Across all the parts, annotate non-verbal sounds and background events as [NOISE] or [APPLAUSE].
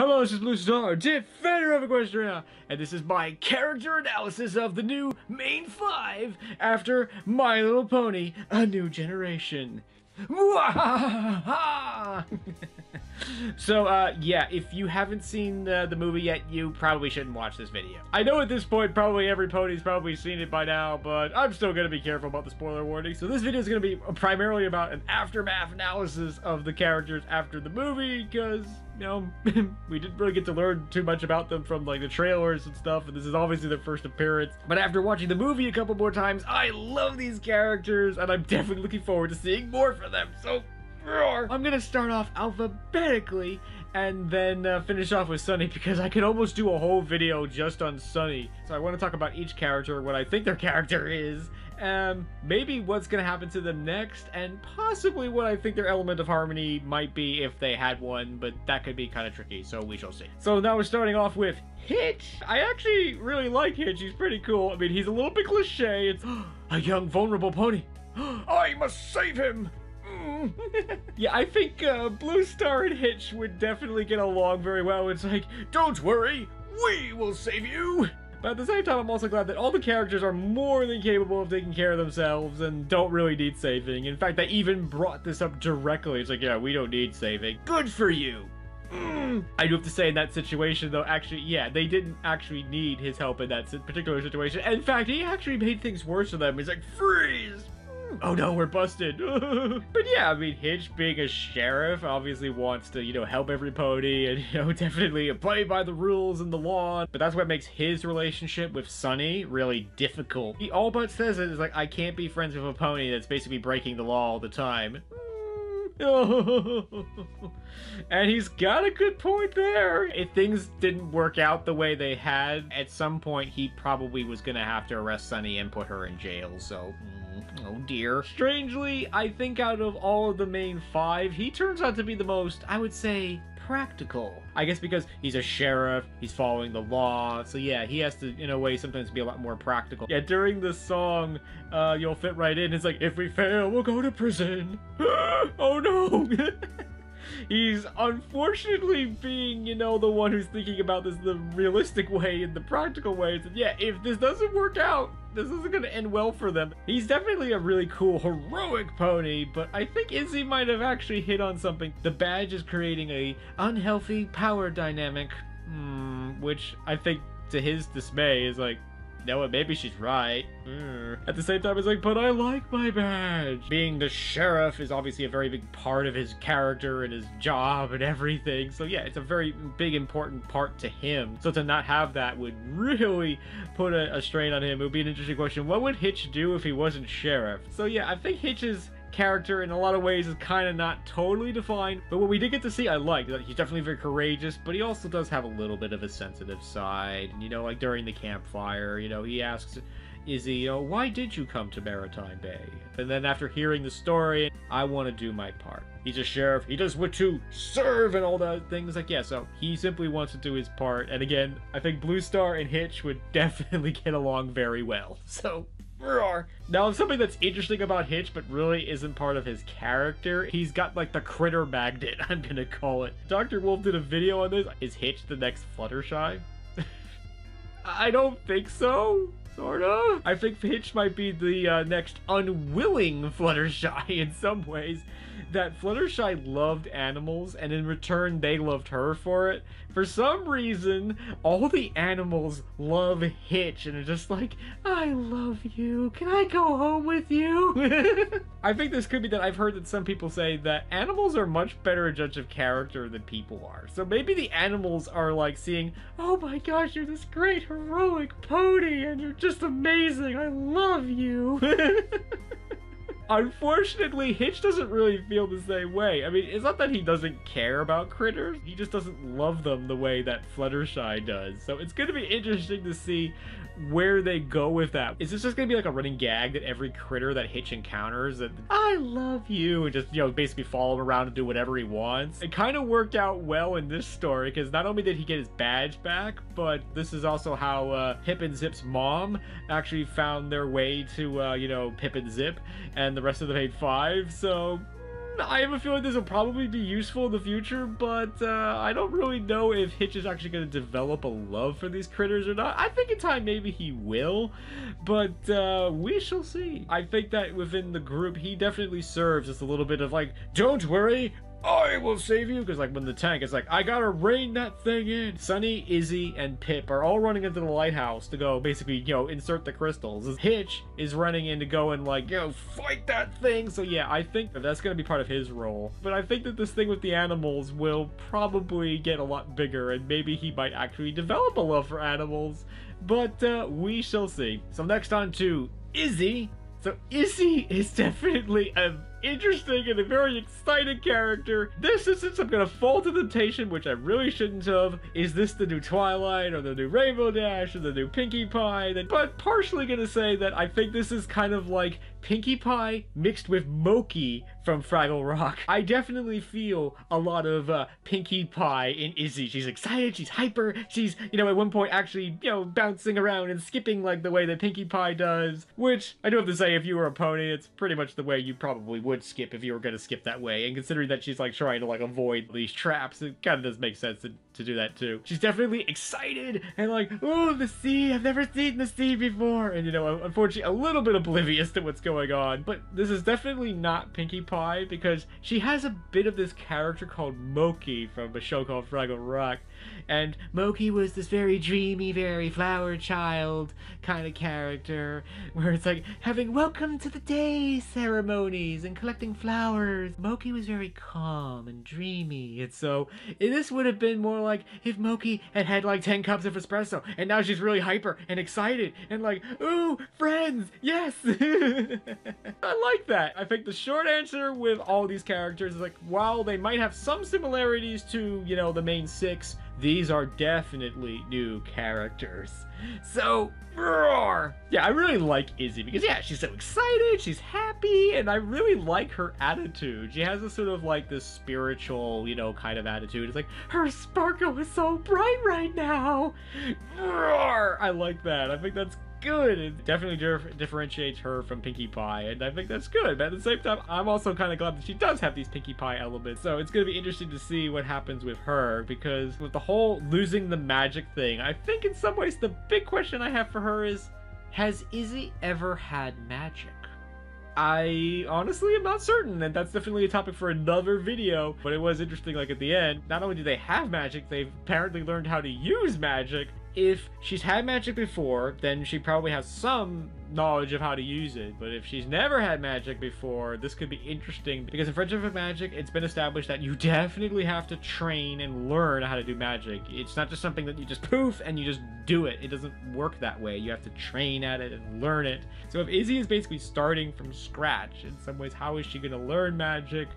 Hello, this is Blue Star, Defender of Equestria, and this is my character analysis of the new Main 5 after My Little Pony, A New Generation. [LAUGHS] so, uh, yeah, if you haven't seen uh, the movie yet, you probably shouldn't watch this video. I know at this point, probably every pony's probably seen it by now, but I'm still gonna be careful about the spoiler warning. So this video is gonna be primarily about an aftermath analysis of the characters after the movie, because, you know, [LAUGHS] we didn't really get to learn too much about them from, like, the trailers and stuff, and this is obviously their first appearance. But after watching the movie a couple more times, I love these characters, and I'm definitely looking forward to seeing more from them, so I'm gonna start off alphabetically and then uh, finish off with Sunny because I could almost do a whole video just on Sunny. So I want to talk about each character, what I think their [LAUGHS] character is, and maybe what's gonna happen to them next, and possibly what I think their element of harmony might be if they had one, but that could be kind of tricky, so we shall see. So now we're starting off with Hitch. I actually really like Hitch, he's pretty cool. I mean, he's a little bit cliche, it's [GASPS] a young vulnerable pony. [GASPS] I must save him! Yeah, I think uh, Blue Star and Hitch would definitely get along very well. It's like, don't worry, we will save you! But at the same time, I'm also glad that all the characters are more than capable of taking care of themselves and don't really need saving. In fact, they even brought this up directly. It's like, yeah, we don't need saving. Good for you! Mm. I do have to say in that situation though, actually, yeah, they didn't actually need his help in that particular situation. In fact, he actually made things worse for them. He's like, freeze! Hmm. oh no, we're busted. [LAUGHS] but yeah, I mean, Hitch being a sheriff obviously wants to, you know, help every pony and, [LAUGHS] you know, definitely play by the rules and the law. But that's what makes his relationship with Sunny really difficult. He all but says it is like, I can't be friends with a pony that's basically breaking the law all the time. [LAUGHS] and he's got a good point there. If things didn't work out the way they had, at some point he probably was gonna have to arrest Sunny and put her in jail, so... Mm, oh dear. Strangely, I think out of all of the main five, he turns out to be the most, I would say, practical. I guess because he's a sheriff, he's following the law, so yeah, he has to, in a way, sometimes be a lot more practical. Yeah, during the song, uh, you'll fit right in. It's like, if we fail, we'll go to prison. [GASPS] oh no! [LAUGHS] he's unfortunately being, you know, the one who's thinking about this the realistic way and the practical way. And yeah, if this doesn't work out, this isn't going to end well for them. He's definitely a really cool, heroic pony, but I think Izzy might have actually hit on something. The badge is creating a unhealthy power dynamic, hmm, which I think to his dismay is like, no, maybe she's right. Mm. At the same time, it's like, but I like my badge. Being the sheriff is obviously a very big part of his character and his job and everything. So yeah, it's a very big, important part to him. So to not have that would really put a, a strain on him. It would be an interesting question. What would Hitch do if he wasn't sheriff? So yeah, I think Hitch's character in a lot of ways is kind of not totally defined, but what we did get to see I liked. That he's definitely very courageous, but he also does have a little bit of a sensitive side. And, you know, like during the campfire, you know, he asks Izzy, know, why did you come to Maritime Bay? And then after hearing the story, I want to do my part. He's a sheriff. He does what to serve and all that things. Like, yeah, so he simply wants to do his part. And again, I think Blue Star and Hitch would [LAUGHS] definitely get along very well. So now, something that's interesting about Hitch, but really isn't part of his character, he's got like the critter magnet, [LAUGHS] I'm gonna call it. Dr. Wolf did a video on this. Is Hitch the next Fluttershy? [LAUGHS] I don't think so. Sorta. I think Hitch might be the uh, next unwilling [LAUGHS] Fluttershy in some ways. That Fluttershy loved animals, and in return, they loved her for it. For some reason, all the animals love Hitch, and are just like, I love you. Can I go home with you? [LAUGHS] I think this could be that I've heard that some people say that animals are much better a judge of character than people are. So maybe the animals are like seeing, oh my gosh, you're this great heroic pony, and you're just amazing. I love you. [LAUGHS] Unfortunately, Hitch doesn't really feel the same way. I mean, it's not that he doesn't care about critters, he just doesn't love them the way that Fluttershy does. So it's going to be interesting to see where they go with that. Is this just to be like a running gag that every critter that Hitch encounters that I love you and just, you know, basically follow him around and do whatever he wants? It kind of worked out well in this story because not only did he get his badge back, but this is also how uh, Pipp and Zipp's mom actually found their way to, uh, you know, Pipp and Zipp and the rest of the Main Five. So I have a feeling this will probably be useful in the future, but uh, I don't really know if Hitch is actually going to develop a love for these critters or not. I think in time maybe he will, but uh, we shall see. I think that within the group, he definitely serves as a little bit of like, don't worry, I will save you because like when the tank is like I gotta rein that thing in. Sunny, Izzy, and Pipp are all running into the lighthouse to go basically you know insert the crystals. Hitch is running in to go and like you know fight that thing. So yeah, I think that that's gonna be part of his role. But I think that this thing with the animals will probably get a lot bigger and maybe he might actually develop a love for animals. But uh, we shall see. So next on to Izzy. So Izzy is [LAUGHS] definitely a interesting and a very exciting character. This instance, I'm gonna fall to temptation, which I really shouldn't have. Is this the new Twilight or the new Rainbow Dash or the new Pinkie Pie? But partially gonna say that I think this is kind of like Pinkie Pie mixed with Mokey from Fraggle Rock. I definitely feel a lot of uh, Pinkie Pie in Izzy. She's excited, she's hyper, she's, you know, at one point actually, you know, bouncing around and skipping like the way that Pinkie Pie does, which I do have to say, if you were a pony, it's pretty much the way you probably would skip if you were going to skip that way. And considering that she's like trying to like avoid these traps, it kind of does make sense to, to do that too. She's definitely excited and like, oh, the sea, I've never seen the sea before. And, you know, unfortunately, a little bit oblivious to what's going on. But this is definitely not Pinkie Pie because she has a bit of this character called Mokey from a show called Fraggle Rock. And Mokey was this very dreamy, very flower child kind of character where it's like having welcome to the day ceremonies and collecting flowers. Mokey was very calm and dreamy. And so this would have been more like if Mokey had had like 10 cups of espresso and now she's really hyper and excited and like, ooh, friends, yes. [LAUGHS] I like that. I think the short answer with all these characters is like, while they might have some similarities to, you know, the main six, these are definitely new characters. So, roar! Yeah, I really like Izzy because, yeah, she's so excited, she's happy, and I really like her attitude. She has a sort of like this spiritual, you know, kind of attitude. It's like, her sparkle is so bright right now! Roar! I like that. I think that's good. It definitely dif- differentiates her from Pinkie Pie, and I think that's good. But at the same time, I'm also kind of glad that she does have these Pinkie Pie elements. So it's going to be interesting to see what happens with her, because with the whole losing the magic thing, I think in some ways the big question I have for her is, has Izzy ever had magic? I honestly am not certain, and that's definitely a topic for another video. But it was interesting, like at the end, not only do they have magic, they've apparently learned how to use magic, if she's had magic before, then she probably has some knowledge of how to use it. But if she's never had magic before, this could be interesting because in Friendship is Magic, it's been established that you definitely have to train and learn how to do magic. It's not just something that you just poof and you just do it. It doesn't work that way. You have to train at it and learn it. So if Izzy is basically starting from scratch, in some ways, how is she going to learn magic?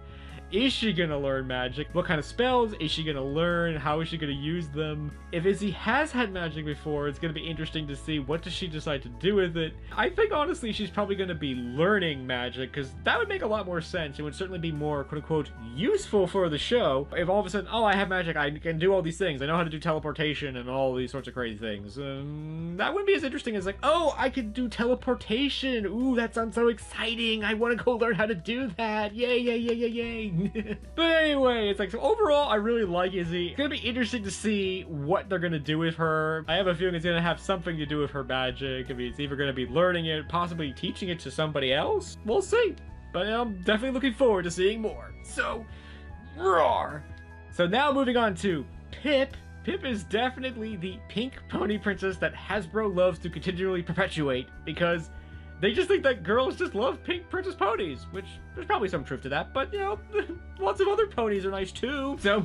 Is she gonna learn magic? What kind of spells is she gonna learn? How is she gonna use them? If Izzy has had magic before, it's gonna be interesting to see what does she decide to do with it. I think honestly she's probably gonna be learning magic because that would make a lot more sense. It would certainly be more quote unquote useful for the show if all of a sudden, oh, I have magic, I can do all these things, I know how to do teleportation and all these sorts of crazy things. Um, that wouldn't be as interesting as like, oh, I could do teleportation. Ooh, that sounds so exciting. I want to go learn how to do that. Yay, yay, yay, yay, yay. [LAUGHS] but anyway, it's like, so overall, I really like Izzy. It's gonna be interesting to see what they're gonna do with her. I have a feeling it's gonna have something to do with her magic. I mean, it's either gonna be learning it, possibly teaching it to somebody else. We'll see. But I'm definitely looking forward to seeing more. So, roar! So now moving on to Pipp. Pipp is definitely the pink pony princess that Hasbro loves to continually perpetuate because they just think that girls just love pink princess ponies, which there's probably some truth to that, but you know, [LAUGHS] lots of other ponies are nice too. So,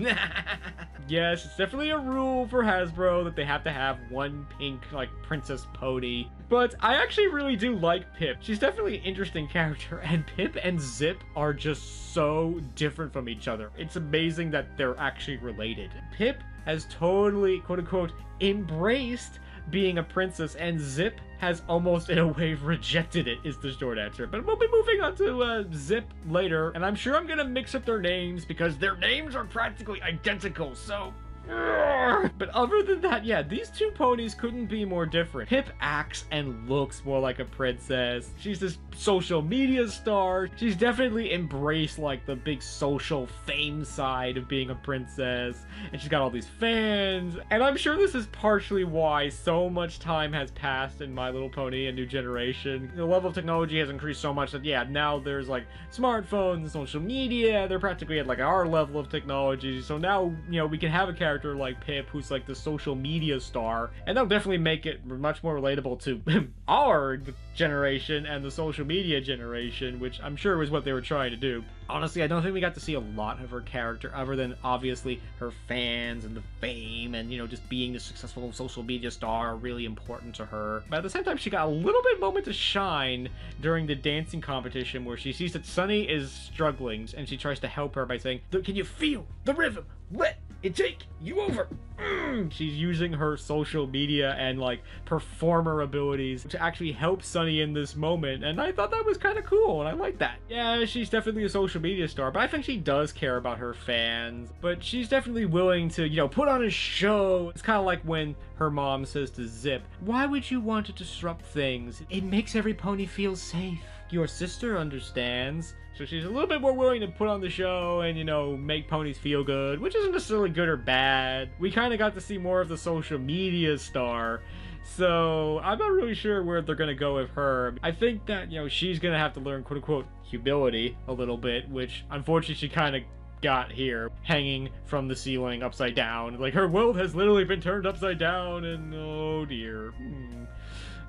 [LAUGHS] yes, it's definitely a rule for Hasbro that they have to have one pink, like, princess pony. But I actually really do like Pipp. She's definitely an interesting character, [LAUGHS] and Pipp and Zipp are just so different from each other. It's amazing that they're actually related. Pip has totally, quote unquote, embraced being a princess, and Zipp has almost in a way rejected it, is the short answer. But we'll be moving on to uh, Zipp later, and I'm sure I'm gonna mix up their names because their names are practically identical, so. But other than that, yeah, these two ponies couldn't be more different. Pipp acts and looks more like a princess. She's this social media star. She's definitely embraced like the big social fame side of being a princess. And she's got all these fans. And I'm sure this is partially why so much time has passed in My Little Pony and New Generation. The level of technology has increased so much that yeah, now there's like smartphones, social media, they're practically at like our level of technology. So now, you know, we can have a character like Pipp who's like the social media star, and that'll definitely make it much more relatable to [LAUGHS] our generation and the social media generation, which I'm sure was what they were trying to do. Honestly, I don't think we got to see a lot of her character other than obviously her fans and the fame and, you know, just being the successful social media star really important to her. But at the same time, she got a little bit moment to shine during the dancing competition where she sees that Sunny is struggling and she tries to help her by saying, Can you feel the rhythm? Let it take you over. Mm. She's using her social media and like performer abilities to actually help Sunny in this moment, and I thought that was kind of cool, and I like that. Yeah, she's definitely a social media star, but I think she does care about her fans. But she's definitely willing to, you know, put on a show. It's kind of like when her mom says to Zipp, "Why would you want to disrupt things? It makes every pony feel safe." Your sister understands. So she's a little bit more willing to put on the show and, you know, make ponies feel good, which isn't necessarily good or bad. We kind of got to see more of the social media star. So I'm not really sure where they're going to go with her. I think that, you know, she's going to have to learn, quote unquote, humility a little bit, which unfortunately she kind of got here, hanging from the ceiling upside down. Like her world has literally been turned upside down, and oh dear. Hmm.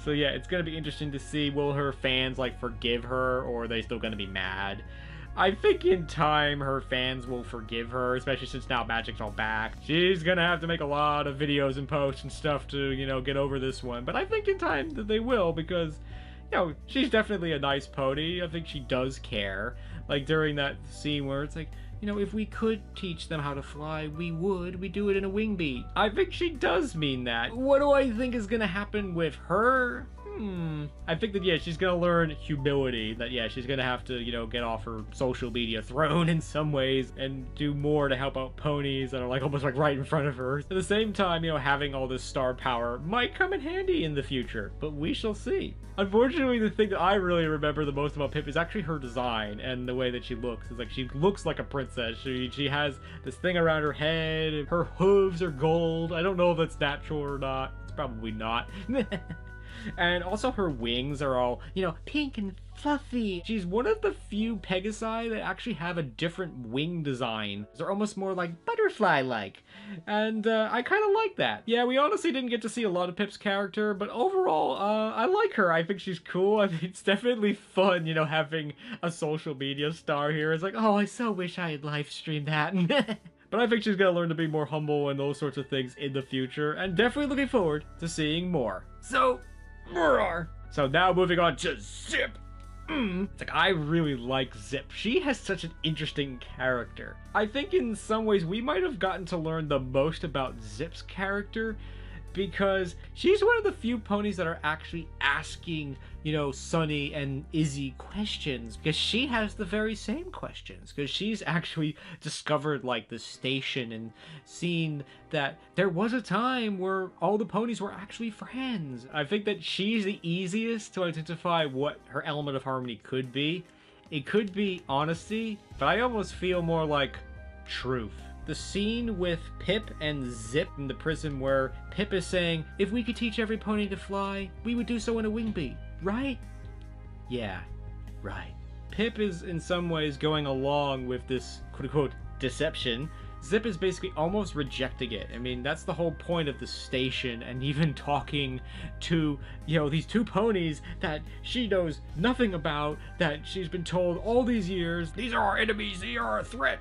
So yeah, it's gonna be interesting to see will her fans like forgive her or are they still gonna be mad? I think in time her fans will forgive her, especially since now Magic's all back. She's gonna have to make a lot of videos and posts and stuff to, you know, get over this one. But I think in time that they will because, you know, she's definitely a nice pony. I think she does care. Like during that scene where it's like, you know, if we could teach them how to fly, we would. We do it in a wing beat. I think she does mean that. What do I think is gonna happen with her? Hmm. I think that, yeah, she's gonna learn humility. That, yeah, she's gonna have to, you know, get off her social media [LAUGHS] throne in some ways and do more to help out ponies that are, like, almost, like, right in front of her. At the same time, you know, having all this star power might come in handy in the future, but we shall see. Unfortunately, the thing that I really remember the most about Pipp is actually her design and the way that she looks. It's like, she looks like a princess. She, she has this thing around her head. Her hooves are gold. I don't know if that's natural or not. It's probably not. [LAUGHS] And also her wings are all, you know, pink and fluffy. She's one of the few Pegasi that actually have a different wing design. They're almost more like butterfly-like. And uh, I kind of like that. Yeah, we honestly didn't get to see a lot of Pipp's character, but overall, uh, I like her. I think she's cool. I mean, it's definitely fun, you know, having a social media star here. It's like, oh, I so wish I had live streamed that. [LAUGHS] But I think she's gonna learn to be more humble and those sorts of things in the future, and definitely looking forward to seeing more. So, so now moving on to Zipp. Mm. It's like I really like Zipp. She has such an interesting character. I think in some ways we might have gotten to learn the most about Zipp's character because she's one of the few ponies that are actually asking, you know, Sunny and Izzy questions because she has the very same questions because she's actually [LAUGHS] discovered like the station and seen that there was a time where all the ponies were actually friends. I think that she's the easiest to identify what her element of harmony could be. It could be honesty, but I almost feel more like truth the scene with Pipp and Zipp in the prison where Pipp is saying, if we could teach every pony to fly, we would do so in a wing beat, right? Yeah, right. Pipp is in some ways going along with this quote unquote deception Zipp is basically almost rejecting it. I mean, that's the whole point of the station, and even [LAUGHS] talking to, you know, these two ponies that she knows nothing about, that she's been told all these years, these are our enemies, they are a threat.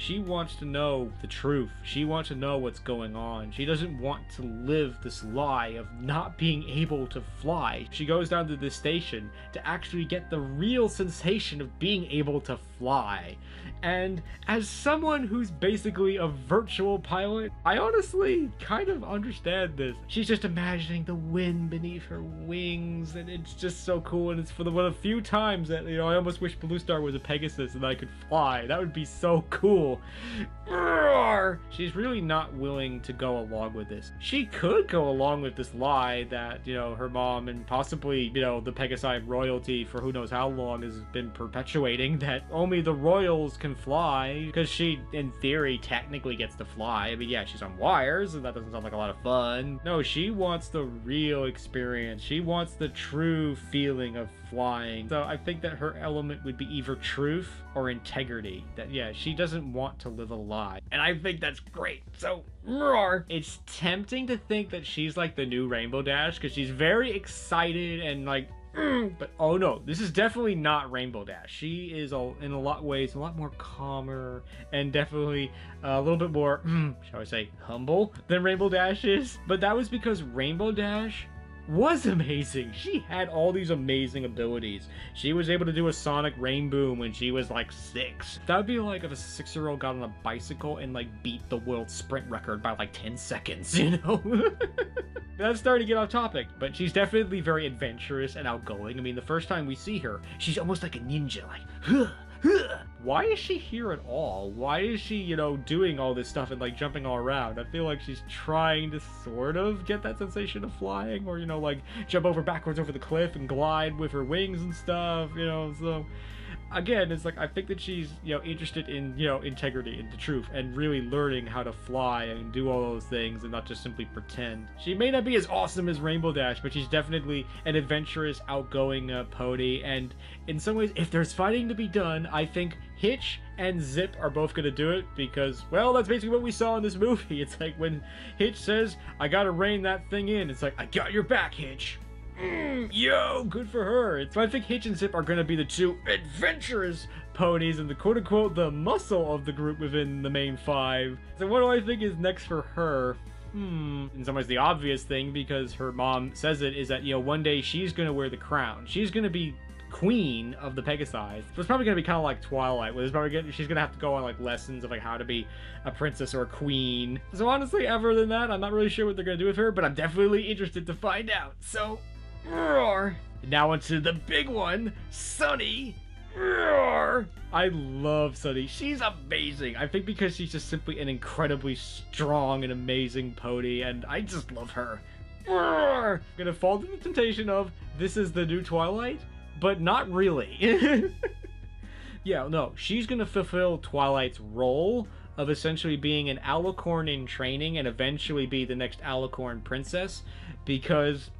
She wants to know the truth. She wants to know what's going on. She doesn't want to live this lie of not being able to fly. She goes down to the station to actually get the real sensation of being able to fly. And as someone who's basically a virtual pilot, I honestly kind of understand this. She's just imagining the wind beneath her wings, and it's just so cool. And it's for the one of the few times that, you know, I almost wish Blue Star was a Pegasus and I could fly. That would be so cool. She's really not willing to go along with this. She could go along with this lie that, you know, her mom and possibly, you know, the Pegasi royalty for who knows how long has been perpetuating [LAUGHS] that only the royals can fly because she, in theory, technically gets to fly. I mean, yeah, she's on wires and that doesn't sound like a lot of fun. No, she wants the real experience. She wants the true feeling of flying. So I think that her element would be either truth or integrity. That, yeah, she doesn't want to live a lie. And I think that's great. So, roar. It's tempting to think that she's like the new Rainbow Dash because she's very excited and like mm, but oh no, this is definitely not Rainbow Dash. She is a, in a lot of ways a lot more calmer and definitely a little bit more, mm, shall I say, humble than Rainbow Dash is. But that was because Rainbow Dash was [LAUGHS] amazing. She had all these amazing abilities. She was able to do a sonic rainboom when she was like six. That would be like if a six year old got on a bicycle and like beat the world sprint record by like 10 seconds, [LAUGHS] you know? [LAUGHS] That's starting to get off topic, but she's definitely very adventurous and outgoing. I mean, the first time we see her, she's almost like a ninja, like, huh, why is she here at all? Why is she, you know, doing all this stuff and like jumping all around? I feel like she's trying to sort of get that sensation of flying or, you know, like jump over backwards over the cliff and glide with her wings and stuff, you know, so again, it's like I think that she's you know interested in you know integrity and the truth and really learning how to fly and do all those things and not just simply pretend. She may not be as awesome as Rainbow Dash, but she's definitely an adventurous, outgoing uh, pony. And in some ways, if there's fighting to be done, I think Hitch and Zipp are both gonna do it because, well, that's basically what we saw in this movie. It's like when Hitch says, "I gotta rein that thing in," it's like, "I got your back, Hitch." Mm, yo, good for her. So I think Hitch and Zipp are going to be the two adventurous ponies and the quote-unquote the muscle of the group within the main five. So what do I think is next for her? Hmm. In some ways, the obvious thing, because her mom says it, is that, you know, one day she's going to wear the crown. She's going to be queen of the Pegasi. So it's probably gonna be kind of like Twilight, where probably gonna, she's gonna have to go on like lessons of like how to be a princess or a queen. So honestly, other than that, I'm not really sure what they're gonna do with her, but I'm definitely interested to find out. So Roar! Now onto the big one, Sunny. Roar! I love Sunny. She's amazing. I think because she's just simply an incredibly strong and amazing pony, and I just love her. Roar! I'm gonna fall to the temptation of this is the new Twilight, but not really. [LAUGHS] yeah, no, she's gonna fulfill Twilight's role of essentially being an alicorn in training and eventually be the next alicorn princess because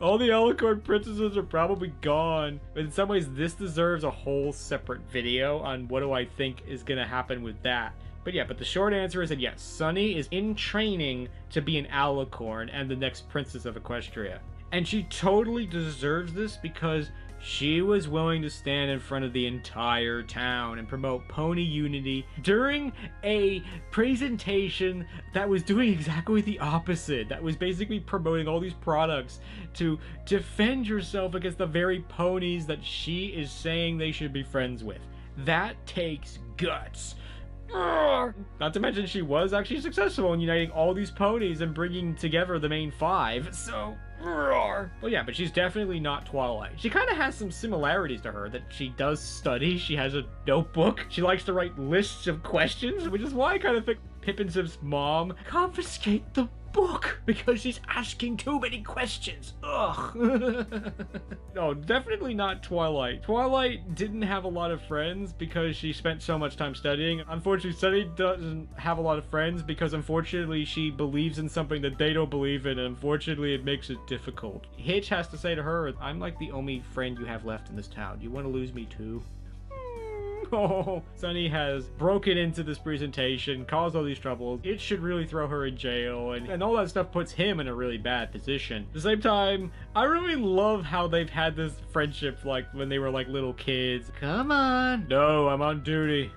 all the Alicorn princesses are probably gone. But in some ways, this deserves a whole separate video on what do I think is to happen with that. But yeah, but the short answer is that yes, Sunny is in training to be an Alicorn and the next princess of Equestria. And she totally deserves this because she was willing to stand in front of the entire town and promote pony unity during a presentation that was doing exactly the opposite. That was basically promoting all these products to defend yourself against the very ponies that she is saying they should be friends with. That takes guts. Not to mention, she was actually successful in uniting all these ponies and bringing together the main five, so Well, yeah, but she's definitely not Twilight. She kind of has some similarities to her that she does study. She has a notebook. She likes to write lists of questions, which is why I kind of think Pippin's mom confiscate the book because she's asking too many questions. Ugh. [LAUGHS] no, definitely not Twilight. Twilight didn't have a lot of friends because she spent so much time studying. Unfortunately, Sunny doesn't have a lot of friends because unfortunately she believes in something that they don't believe in and unfortunately it makes it difficult. Hitch has to say to her, I'm like the only friend you have left in this town. Do you want to lose me too? Oh, [LAUGHS] Sunny has broken into this presentation, caused all these troubles. It should really throw her in jail, and, and all that stuff puts him in a really bad position. At the same time, I really love how they've had this friendship, like, when they were, like, little kids. Come on. No, I'm on duty.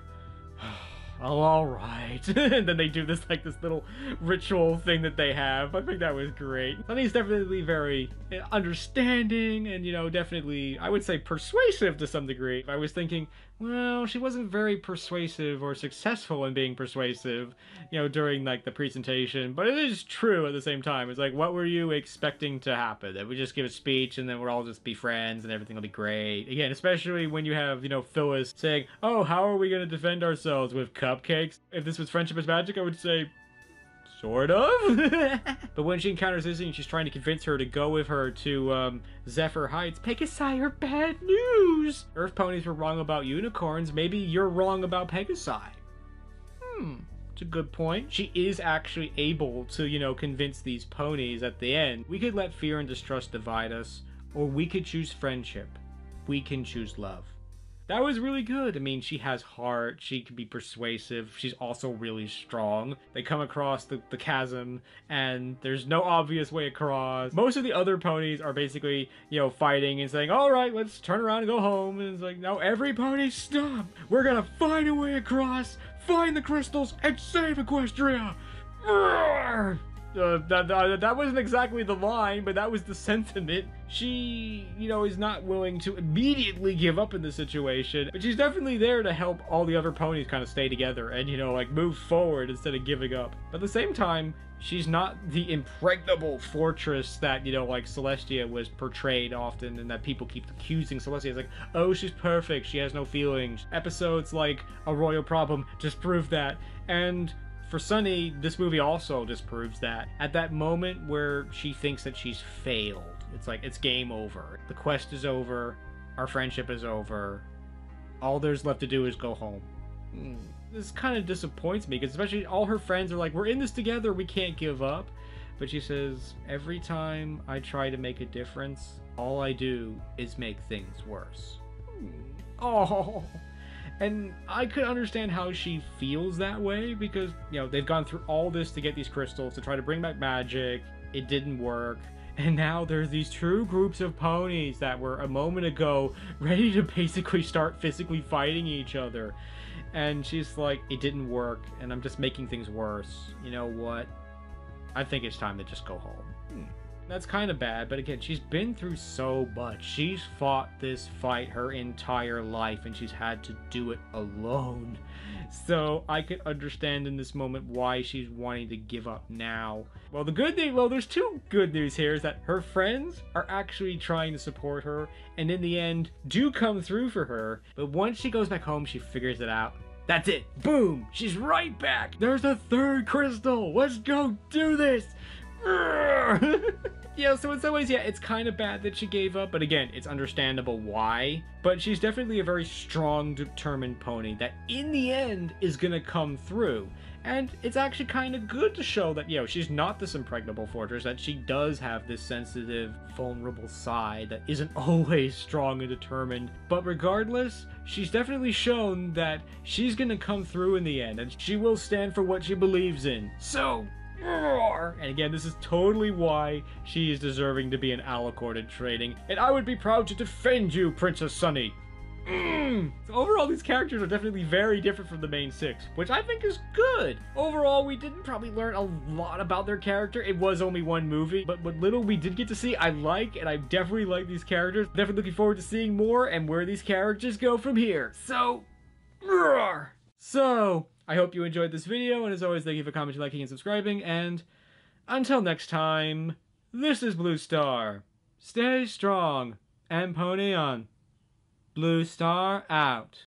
[SIGHS] oh, all right. [LAUGHS] and then they do this like this little ritual thing that they have. I think that was great. Sunny's definitely very understanding and you know definitely I would say persuasive to some degree. I was thinking well, she wasn't very persuasive or successful in being persuasive, you know, during like the presentation. But it is true at the same time. It's like, what were you expecting to happen? That we just give a speech and then we'll all just be friends and everything will be great. Again, especially when you have, you know, Phyllis saying, "Oh, how are we going to defend ourselves with cupcakes?" If this was Friendship is Magic, I would say, Sort of. [LAUGHS] [LAUGHS] but when she encounters Izzy and she's trying to convince her to go with her to um, Zephyr Heights, Pegasi are bad news! Earth ponies were wrong about unicorns. Maybe you're wrong about Pegasi. Hmm. It's a good point. She is actually able to, you know, convince these ponies at the end. We could let fear and distrust divide us, or we could choose friendship. We can choose love that was really good. I mean, she has heart. She can be persuasive. She's also really strong. They come across the, the chasm, and there's no obvious way across. Most of the other ponies are basically, you know, fighting and saying, all right, let's turn around and go home. And it's like, no, every pony, stop. We're gonna find a way across, find the crystals, and save Equestria. Roar! Uh, that, that, that wasn't exactly the line, but that was the sentiment. She, you know, is not willing to immediately give up in the situation, but she's definitely there to help all the other ponies kind of stay together and, you know, like move forward instead of giving up. But at the same time, she's not the impregnable fortress that, you know, like Celestia was portrayed often and that people keep accusing Celestia. It's like, oh, she's perfect, she has no feelings. Episodes like A Royal Problem just prove that. And for Sunny, this movie also disproves that. At that moment where she thinks that she's failed, it's like it's game over. The quest is over. Our friendship is over. All there's left to do is go home. Mm. This kind of disappoints me because especially all her friends are like, "We're in this together. We can't give up." But she says, "Every time I try to make a difference, all I do is make things worse." Mm. Oh. And I could understand how she feels that way because, you know, they've gone through all this to get these crystals to try to bring back magic. It didn't work. And now there's these two groups of ponies that were a moment ago ready to basically start physically fighting each other. And she's like, it didn't work, and I'm just making things worse. You know what? I think it's time to just go home. That's kind of bad, but again, she's been through so much. She's fought this fight her entire life, and she's had to do it alone. So I could understand in this moment why she's wanting to give up now. Well, the good thing, well, there's two good news here is that her friends are actually trying to support her, and in the end, do come through for her. But once she goes back home, she figures it out. That's it. Boom! She's right back. There's a third crystal. Let's go do this. [LAUGHS] yeah, so in some ways, yeah, it's kind of bad that she gave up, but again, it's understandable why. But she's definitely a very strong, determined pony that in the end is gonna come through. And it's actually kind of good to show that, you know, she's not this impregnable fortress, that she does have this sensitive, vulnerable side that isn't [LAUGHS] always strong and determined. But regardless, she's definitely shown that she's gonna come through in the end, and she will stand for what she believes in. So, and again, this is totally why she is deserving to be an Alicorn in training, and I would be proud to defend you, Princess Sunny. Mm. So overall, these characters are definitely very different from the main six, which I think is good. Overall, we didn't probably learn a lot about their character. It was only one movie, but what little we did get to see, I like, and I definitely like these characters. Definitely looking forward to seeing more and where these characters go from here. So, roar! So, I hope you enjoyed this video, and as always, thank you for commenting, liking, and subscribing, and until next time, this is Blue Star. Stay strong, and pony on. Blue Star out.